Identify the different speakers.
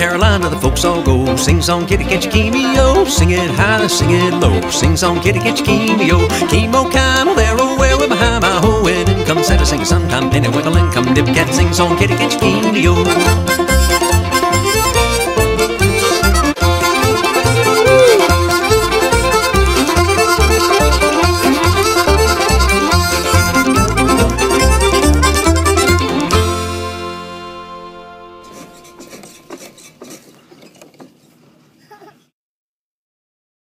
Speaker 1: Carolina, the folks all go. Sing song, kitty, catch a kimo. Sing it high, sing it low. Sing song, kitty, catch a key-me-o. Chemo, camel, there, oh, where, we're behind my hoe. and in comes Santa, sing sometime, penny, wiggle, and come dip, cat, sing song, kitty, catch a kimo.